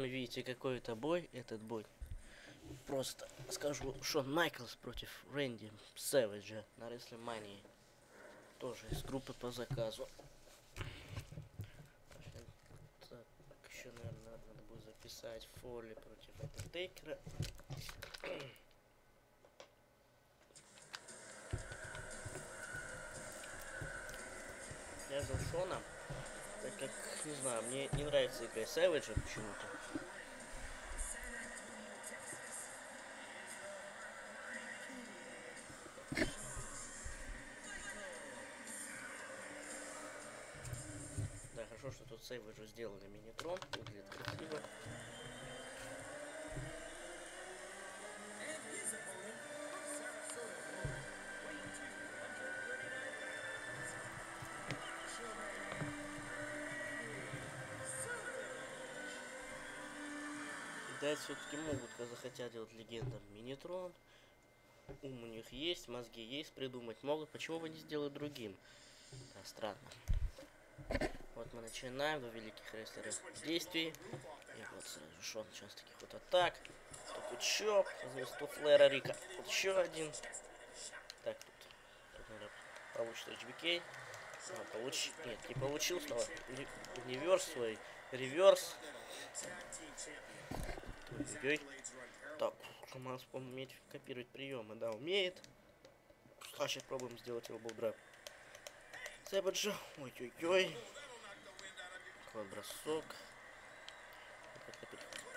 сами видите, какой это бой, этот бой. Просто скажу, Шон Майклс против Рэнди Сэвиджа на WrestleMania. Тоже из группы по заказу. Так, еще, наверное, надо будет записать Фоли против Undertaker. Я взял Шона, так как, не знаю, мне не нравится игра Сэвиджа почему-то. Хорошо, что тут Сэвиджу сделали мини-трон, выглядит красиво. Видать, все-таки могут, когда захотят делать легендам Минитрон. Ум у них есть, мозги есть, придумать могут. Почему бы не сделать другим? Да, странно. Вот мы начинаем, два великих рестлера действий. И вот сразу Шон сейчас таких вот атак. Тут еще, звезду Флэра Рика. Вот еще один. Так, тут, тут наверное, получится HBK. А, получ... Нет, не получил снова. Реверс свой. Реверс. Ой-ой-ой. Так, команда уметь копировать приемы, да, умеет. А сейчас пробуем сделать его булдрап. Сэбаджа. Ой-ой-ой. Какой бросок.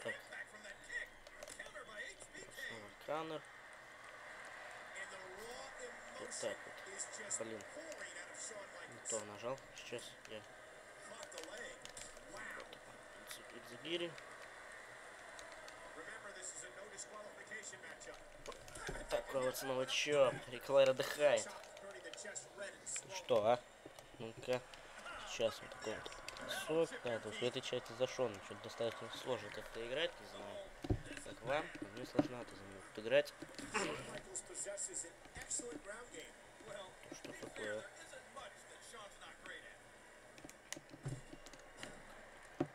Так, каннер. Вот так вот. Блин. Не то нажал. Сейчас я... Идзагири. Такой вот снова чё? Реклайр отдыхает. Ты Что, а? Ну-ка. Сейчас вот такой вот бросок. Да, тут в этой части зашел. Что-то достаточно сложно как-то играть, не знаю. Как вам? Мне сложновато за тут играть. Что такое?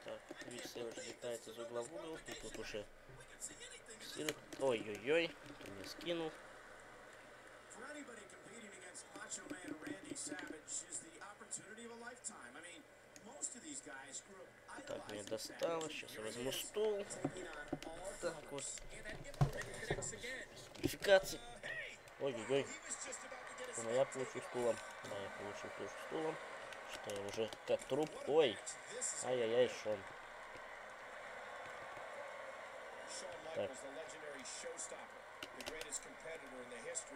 Так, Вич Сэвидж летает из угла в угол. И тут уже. Ой-ой-ой. Тут не скинул. Так, мне досталось. Сейчас возьму стул. Так вот. Квалификации. Ой-ой-ой. Ну, я получу стулом. Да, я получил тоже стулом. Что я уже как труп. Ой. Ай-яй-яй, Шон. Так.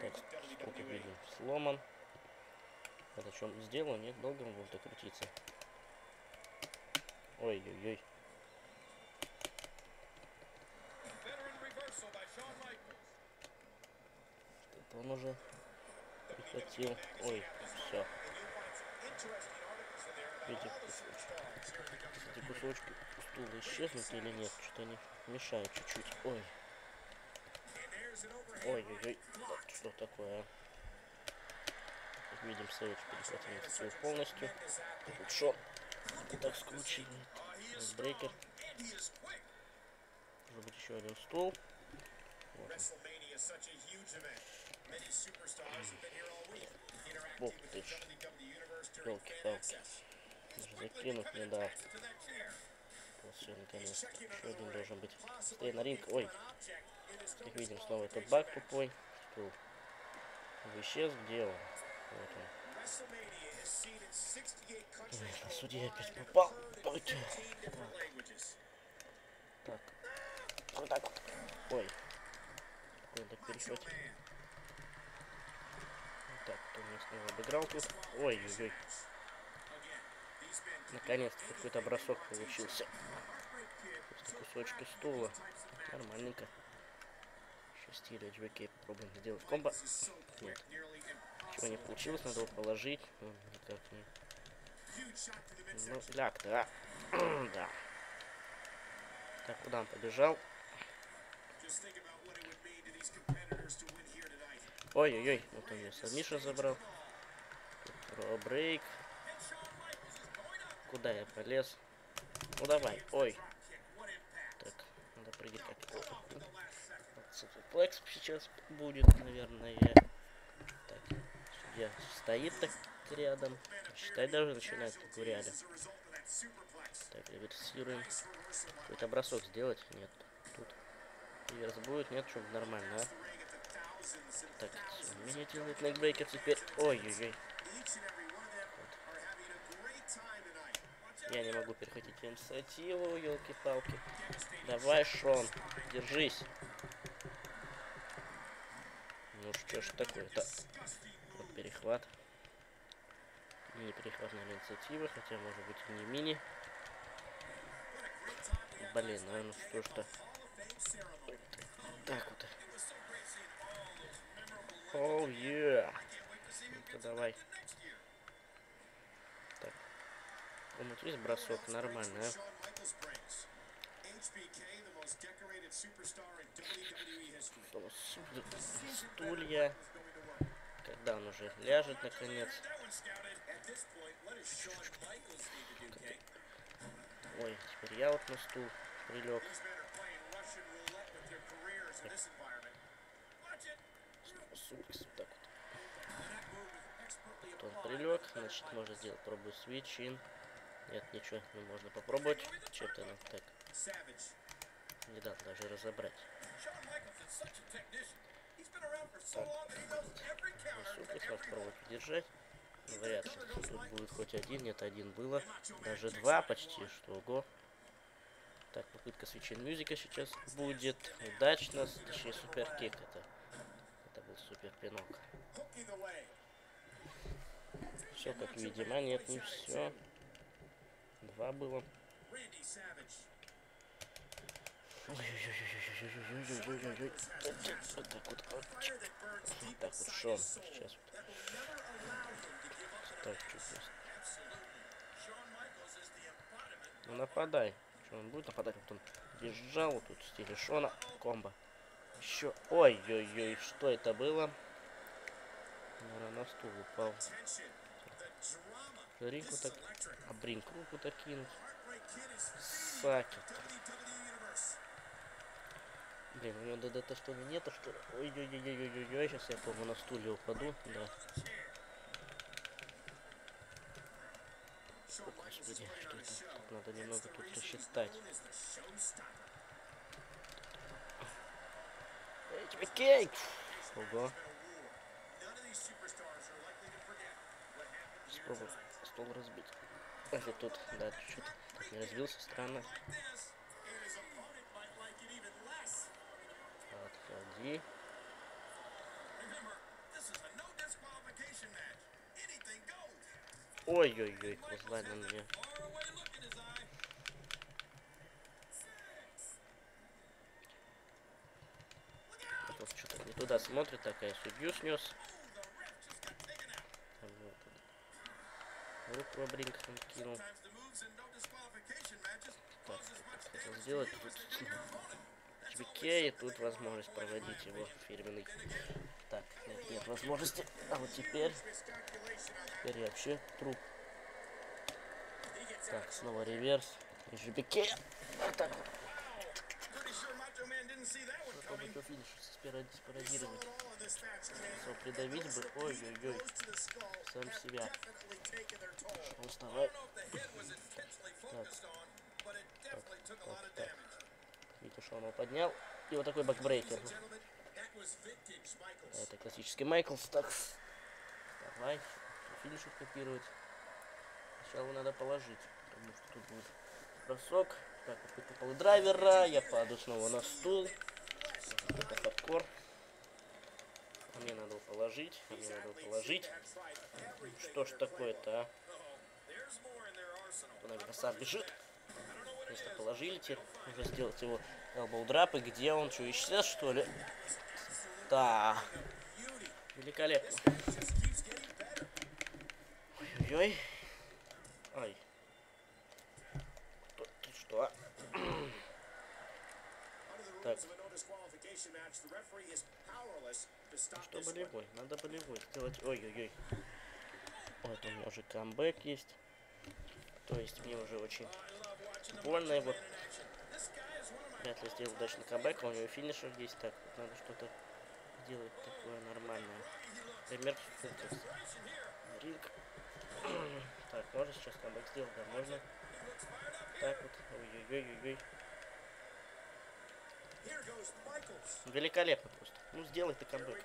Так, стул, видим, сломан. Это что, сделал? Нет, долго он будет крутиться. Ой-ой-ой. Это он уже прихватил. Ой, все. The эти кусочки стула исчезнут или нет? Что-то они мешают чуть-чуть. Ой. Ой-ой-ой, что такое? а? Видим, Сэвидж перехватил полностью. Тут Шон. Так скручивает. Брейкер. Может быть еще один стул. Вот ты ж. Даже закинуть не дал. Вот все, наконец. Еще один должен быть. Стоит на ринг. Ой. Как видим, снова этот баг тупой. Стул. Исчез, где он? Вот он. WrestleMania is seen in 68 countries Ой, судья опять попал. heard in Ой, 15 different languages. Так. Вот так вот. Ой. Какой он так. Man, Так, кто меня снова обыграл тут? These men Наконец-то какой-то бросок получился. Просто кусочки стула. Нормальненько. Еще стиль HBK попробуем сделать комбо. Нет. Чего не получилось, надо его положить. Ну, никак не. Ну, ляг, да. да. Так, куда он побежал? Ой-ой-ой, вот он меня Миша забрал. Пробрейк. Куда я полез? Ну давай, ой. Так, надо прыгать так. Сейчас будет, наверное. Так, судья стоит так рядом. Считать даже начинает как в реале. Так, реверсируем. Какой-то бросок сделать? Нет. Тут реверс будет? Нет, чтобы нормально, а? Так, меня делает нейкбрейкер теперь. Ой-ой-ой. Я не могу перехватить инициативу, елки-палки. Давай, Шон, держись. Ну что ж такое-то? Вот перехват. Мини-перехват на инициативы, хотя может быть и не мини. Блин, ну, ну что ж-то. Так вот. Оу, oh, yeah. ну давай. Так. У нас есть бросок нормально, а? Стулья. Когда он уже ляжет, наконец. Ой, теперь я вот на стул прилег. Супер, так вот. Он прилег, значит можно сделать пробую свич ин. Нет, ничего, не можно попробовать. Чем-то нам так. Не дал даже разобрать. Так. Супер, попробовать удержать. Вряд ли. Если будет хоть один, нет, один было. Даже два почти, что ого. Так, попытка свечи мюзика сейчас будет. Удачно. Точнее, суперкик это. Это был супер пинок. Все, как видимо. Нет, не ну все. Два было. Вот так вот. Вот так вот, Шон. Сейчас вот. Чуть Ну нападай. Что он будет нападать? Вот он вот тут в стиле Шона. Комбо. Еще. Ой-ой-ой, что это было? Наверное, на стул упал. Ринку так. А Бринк руку так кинуть. Саки. Блин, у него ДДТ что ли нету, что ли? Ой-ой-ой-ой-ой-ой, сейчас я, по-моему, на стуле упаду, да. Господи, что это? Тут надо немного тут рассчитать. Эй, тебе кейк! Ого. Попробую стол разбить. Если тут, да, чуть-чуть не разбился, странно. Отходи. Ой-ой-ой, позвали на меня. что-то не туда смотрит, такая судью снес. Руку Бринксон кинул. Так, хотел сделать тут чебике, и тут возможность проводить его фирменный. Нет, нет возможности. А вот теперь Теперь я вообще труп. Так, снова реверс. И жбике. Вот так вот. Попробуй финиш спародировать. Все, придавить бы. Ой-ой-ой. Сам себя. Вставай. Так. Так, так, так. Видите, что он его поднял. И вот такой backbreaker. Это классический Майклс. Так. Давай финишер копировать. Сначала надо положить, потому что тут будет бросок. Так, попытка пайлдрайвера, я падаю снова на стул. Это хардкор. А мне надо положить, а мне надо положить. Что ж такое-то, а? Туда красав бежит. Место положили, теперь нужно сделать его elbow драп. И где он? Что, исчез, что ли? Да. Великолепно. Ой-ой. Ай. Тут, тут что? так. Что болевой? Надо болевой сделать. Ой-ой-ой. Вот у меня уже камбэк есть. То есть мне уже очень больно его вряд ли сделал удачный камбэк, а у него финишер есть, так, надо что-то делать такое нормальное. Пример Фунтис. Ринг. так, можно сейчас камбэк сделать, да, можно. Так вот, ой-ой-ой-ой-ой. Великолепно просто. Ну, сделай ты камбэк.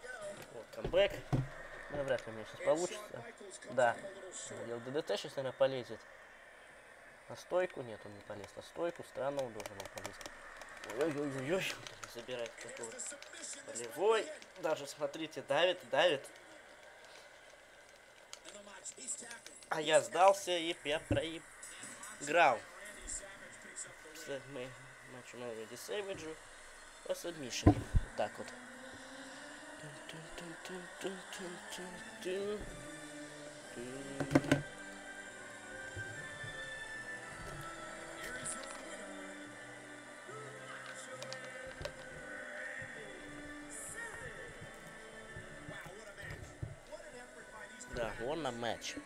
Вот, камбэк. Ну, вряд ли у меня сейчас получится. Да. Делал ДДТ сейчас, наверное, полезет. На стойку? Нет, он не полез. На стойку странно он должен был полезть. Ой-ой-ой-ой. Забирает this болевой. Даже, смотрите, давит, давит. А я сдался и я проиграл. Мы у Мэнни Сэвиджу по сабмишн. Вот так вот. Тун-тун-тун-тун-тун-тун. bola, macho.